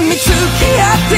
me to Kyoto.